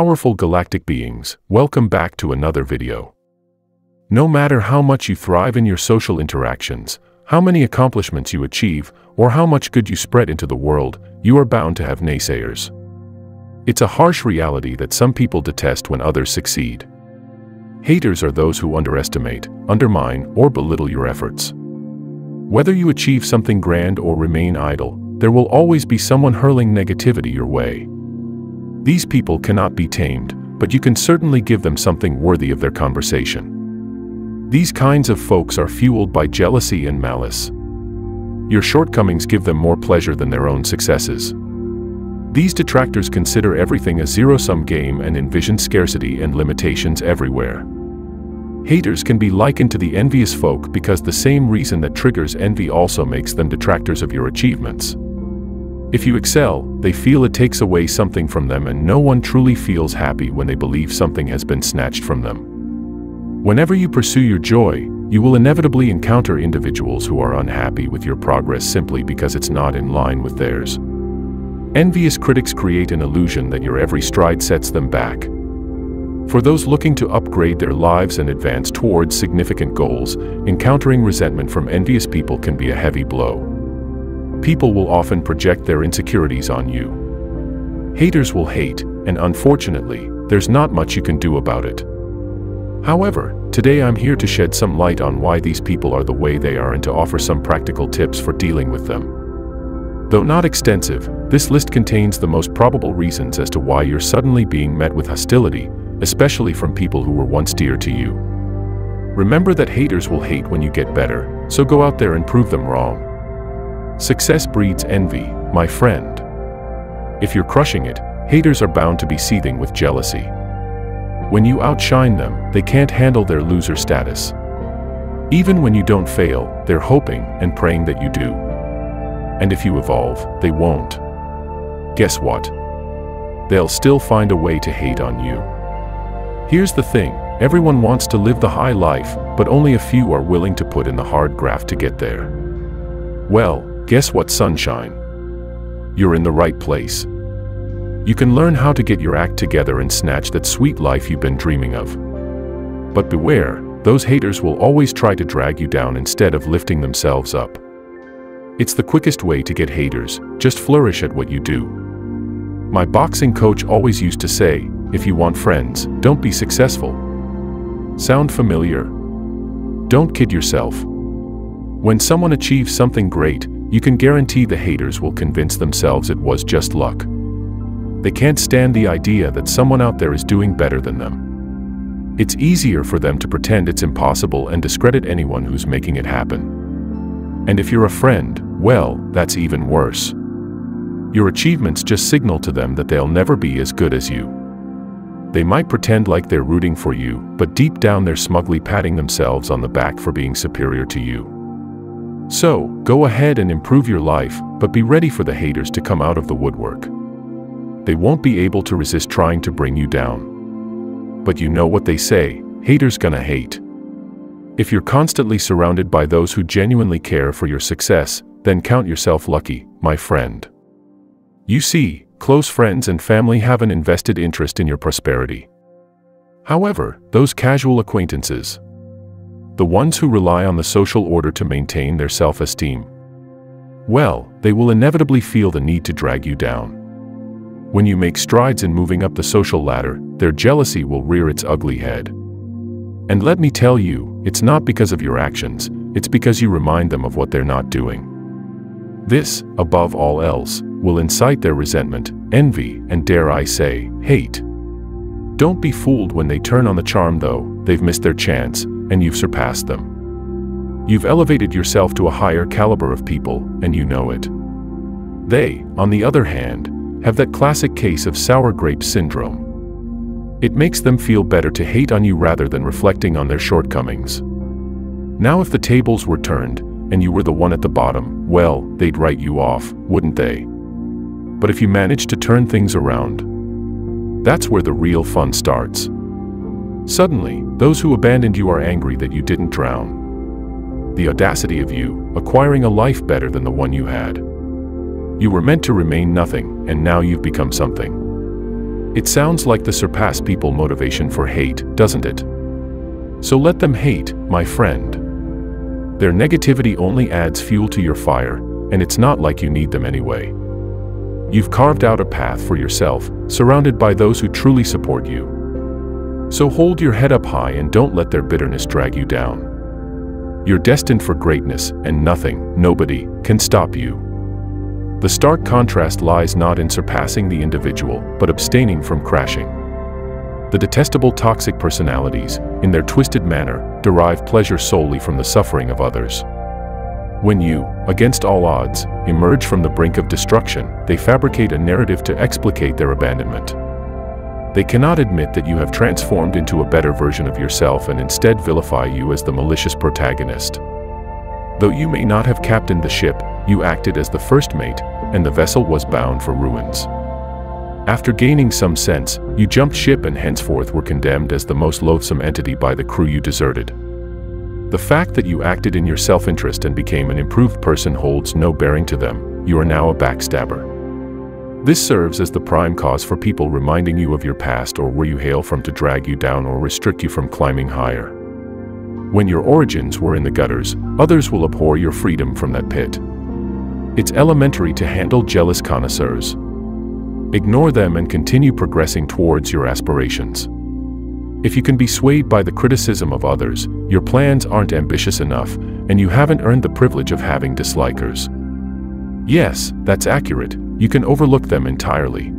Powerful galactic beings, welcome back to another video. No matter how much you thrive in your social interactions, how many accomplishments you achieve, or how much good you spread into the world, you are bound to have naysayers. It's a harsh reality that some people detest when others succeed. Haters are those who underestimate, undermine, or belittle your efforts. Whether you achieve something grand or remain idle, there will always be someone hurling negativity your way. These people cannot be tamed, but you can certainly give them something worthy of their conversation. These kinds of folks are fueled by jealousy and malice. Your shortcomings give them more pleasure than their own successes. These detractors consider everything a zero-sum game and envision scarcity and limitations everywhere. Haters can be likened to the envious folk because the same reason that triggers envy also makes them detractors of your achievements. If you excel, they feel it takes away something from them and no one truly feels happy when they believe something has been snatched from them. Whenever you pursue your joy, you will inevitably encounter individuals who are unhappy with your progress simply because it's not in line with theirs. Envious critics create an illusion that your every stride sets them back. For those looking to upgrade their lives and advance towards significant goals, encountering resentment from envious people can be a heavy blow. People will often project their insecurities on you. Haters will hate, and unfortunately, there's not much you can do about it. However, today I'm here to shed some light on why these people are the way they are and to offer some practical tips for dealing with them. Though not extensive, this list contains the most probable reasons as to why you're suddenly being met with hostility, especially from people who were once dear to you. Remember that haters will hate when you get better, so go out there and prove them wrong. Success breeds envy, my friend. If you're crushing it, haters are bound to be seething with jealousy. When you outshine them, they can't handle their loser status. Even when you don't fail, they're hoping and praying that you do. And if you evolve, they won't. Guess what? They'll still find a way to hate on you. Here's the thing, everyone wants to live the high life, but only a few are willing to put in the hard graft to get there. Well, Guess what, sunshine? You're in the right place. You can learn how to get your act together and snatch that sweet life you've been dreaming of. But beware, those haters will always try to drag you down instead of lifting themselves up. It's the quickest way to get haters, just flourish at what you do. My boxing coach always used to say, if you want friends, don't be successful. Sound familiar? Don't kid yourself. When someone achieves something great, you can guarantee the haters will convince themselves it was just luck. They can't stand the idea that someone out there is doing better than them. It's easier for them to pretend it's impossible and discredit anyone who's making it happen. And if you're a friend, well, that's even worse. Your achievements just signal to them that they'll never be as good as you. They might pretend like they're rooting for you, but deep down they're smugly patting themselves on the back for being superior to you. So, go ahead and improve your life, but be ready for the haters to come out of the woodwork. They won't be able to resist trying to bring you down. But you know what they say, haters gonna hate. If you're constantly surrounded by those who genuinely care for your success, then count yourself lucky, my friend. You see, close friends and family have an invested interest in your prosperity. However, those casual acquaintances, the ones who rely on the social order to maintain their self-esteem. Well, they will inevitably feel the need to drag you down. When you make strides in moving up the social ladder, their jealousy will rear its ugly head. And let me tell you, it's not because of your actions, it's because you remind them of what they're not doing. This, above all else, will incite their resentment, envy, and dare I say, hate. Don't be fooled when they turn on the charm though, they've missed their chance, and you've surpassed them. You've elevated yourself to a higher caliber of people, and you know it. They, on the other hand, have that classic case of sour grape syndrome. It makes them feel better to hate on you rather than reflecting on their shortcomings. Now if the tables were turned, and you were the one at the bottom, well, they'd write you off, wouldn't they? But if you manage to turn things around, that's where the real fun starts. Suddenly, those who abandoned you are angry that you didn't drown. The audacity of you, acquiring a life better than the one you had. You were meant to remain nothing, and now you've become something. It sounds like the surpass people motivation for hate, doesn't it? So let them hate, my friend. Their negativity only adds fuel to your fire, and it's not like you need them anyway. You've carved out a path for yourself, surrounded by those who truly support you. So hold your head up high and don't let their bitterness drag you down. You're destined for greatness, and nothing, nobody, can stop you. The stark contrast lies not in surpassing the individual, but abstaining from crashing. The detestable toxic personalities, in their twisted manner, derive pleasure solely from the suffering of others. When you, against all odds, emerge from the brink of destruction, they fabricate a narrative to explicate their abandonment. They cannot admit that you have transformed into a better version of yourself and instead vilify you as the malicious protagonist. Though you may not have captained the ship, you acted as the first mate, and the vessel was bound for ruins. After gaining some sense, you jumped ship and henceforth were condemned as the most loathsome entity by the crew you deserted. The fact that you acted in your self-interest and became an improved person holds no bearing to them, you are now a backstabber. This serves as the prime cause for people reminding you of your past or where you hail from to drag you down or restrict you from climbing higher. When your origins were in the gutters, others will abhor your freedom from that pit. It's elementary to handle jealous connoisseurs. Ignore them and continue progressing towards your aspirations. If you can be swayed by the criticism of others, your plans aren't ambitious enough, and you haven't earned the privilege of having dislikers. Yes, that's accurate, you can overlook them entirely.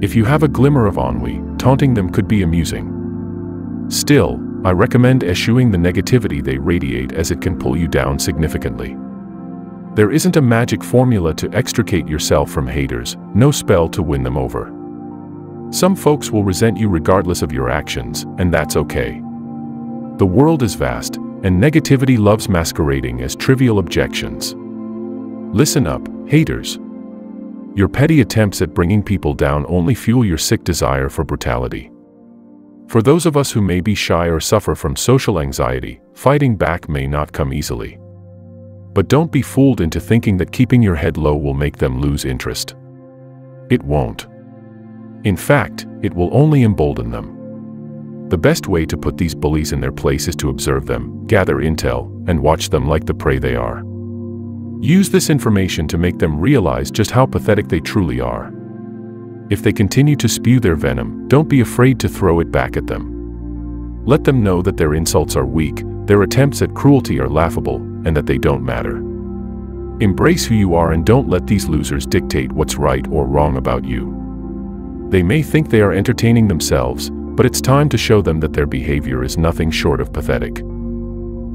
If you have a glimmer of ennui, taunting them could be amusing. Still, I recommend eschewing the negativity they radiate as it can pull you down significantly. There isn't a magic formula to extricate yourself from haters, no spell to win them over. Some folks will resent you regardless of your actions, and that's okay. The world is vast, and negativity loves masquerading as trivial objections. Listen up, haters. Your petty attempts at bringing people down only fuel your sick desire for brutality. For those of us who may be shy or suffer from social anxiety, fighting back may not come easily. But don't be fooled into thinking that keeping your head low will make them lose interest. It won't. In fact, it will only embolden them. The best way to put these bullies in their place is to observe them, gather intel, and watch them like the prey they are. Use this information to make them realize just how pathetic they truly are. If they continue to spew their venom, don't be afraid to throw it back at them. Let them know that their insults are weak, their attempts at cruelty are laughable, and that they don't matter. Embrace who you are and don't let these losers dictate what's right or wrong about you. They may think they are entertaining themselves, but it's time to show them that their behavior is nothing short of pathetic.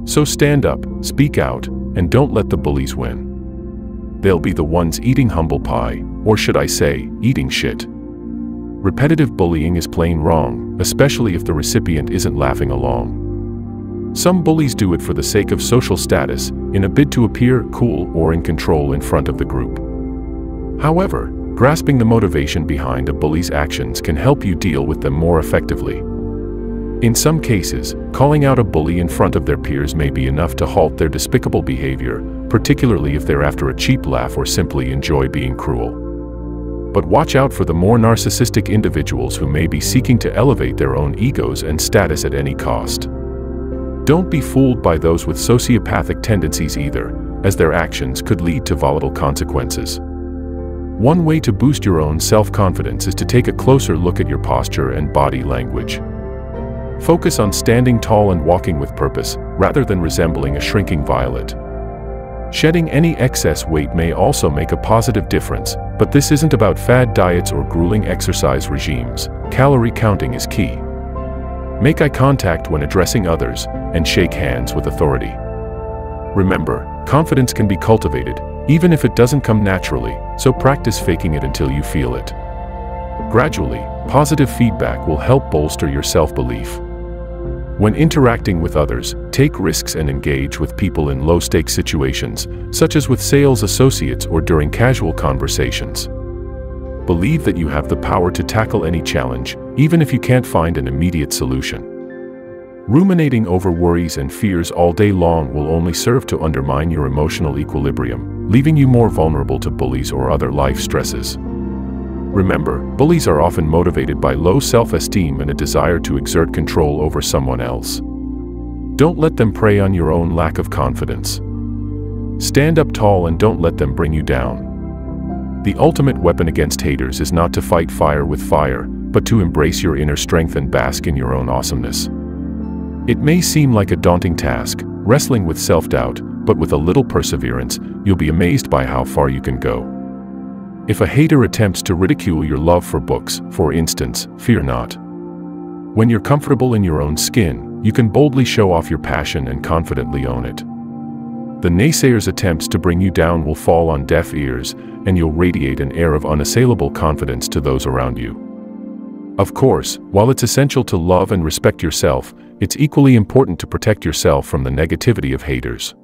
So stand up, speak out, and don't let the bullies win. They'll be the ones eating humble pie, or should I say, eating shit. Repetitive bullying is plain wrong, especially if the recipient isn't laughing along. Some bullies do it for the sake of social status, in a bid to appear cool or in control in front of the group. However, grasping the motivation behind a bully's actions can help you deal with them more effectively. In some cases, calling out a bully in front of their peers may be enough to halt their despicable behavior, particularly if they're after a cheap laugh or simply enjoy being cruel. But watch out for the more narcissistic individuals who may be seeking to elevate their own egos and status at any cost. Don't be fooled by those with sociopathic tendencies either, as their actions could lead to volatile consequences. One way to boost your own self-confidence is to take a closer look at your posture and body language. Focus on standing tall and walking with purpose, rather than resembling a shrinking violet. Shedding any excess weight may also make a positive difference, but this isn't about fad diets or grueling exercise regimes. Calorie counting is key. Make eye contact when addressing others, and shake hands with authority. Remember, confidence can be cultivated, even if it doesn't come naturally, so practice faking it until you feel it. Gradually, positive feedback will help bolster your self-belief. When interacting with others, take risks and engage with people in low-stakes situations, such as with sales associates or during casual conversations. Believe that you have the power to tackle any challenge, even if you can't find an immediate solution. Ruminating over worries and fears all day long will only serve to undermine your emotional equilibrium, leaving you more vulnerable to bullies or other life stresses. Remember, bullies are often motivated by low self-esteem and a desire to exert control over someone else. Don't let them prey on your own lack of confidence. Stand up tall and don't let them bring you down. The ultimate weapon against haters is not to fight fire with fire, but to embrace your inner strength and bask in your own awesomeness. It may seem like a daunting task, wrestling with self-doubt, but with a little perseverance, you'll be amazed by how far you can go. If a hater attempts to ridicule your love for books, for instance, fear not. When you're comfortable in your own skin, you can boldly show off your passion and confidently own it. The naysayer's attempts to bring you down will fall on deaf ears, and you'll radiate an air of unassailable confidence to those around you. Of course, while it's essential to love and respect yourself, it's equally important to protect yourself from the negativity of haters.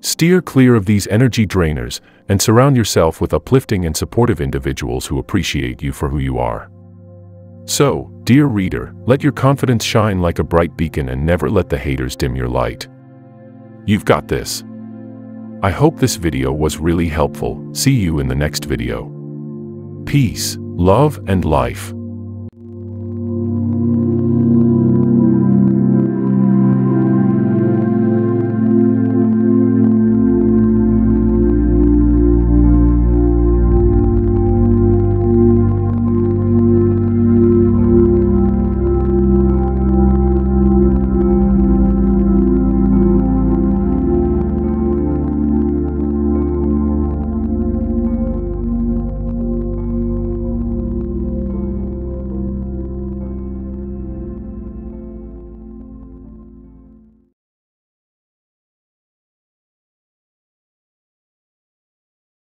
Steer clear of these energy drainers and surround yourself with uplifting and supportive individuals who appreciate you for who you are. So, dear reader, let your confidence shine like a bright beacon and never let the haters dim your light. You've got this. I hope this video was really helpful. See you in the next video. Peace, love, and life.